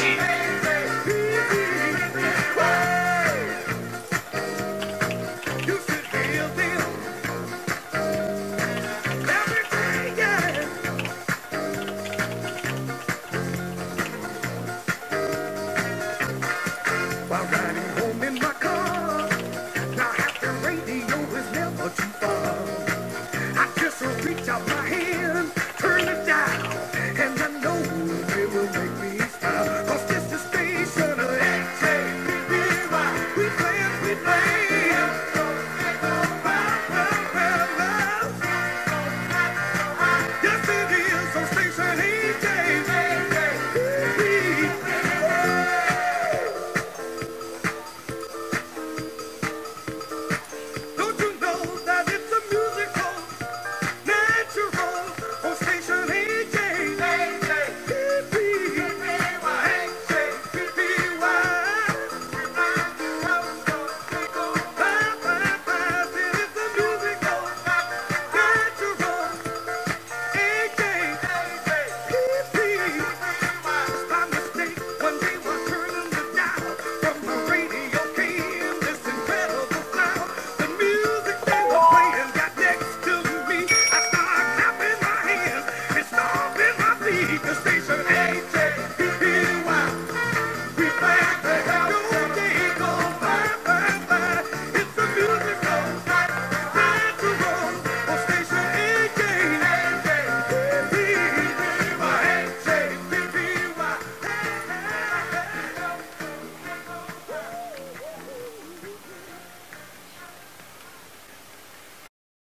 see.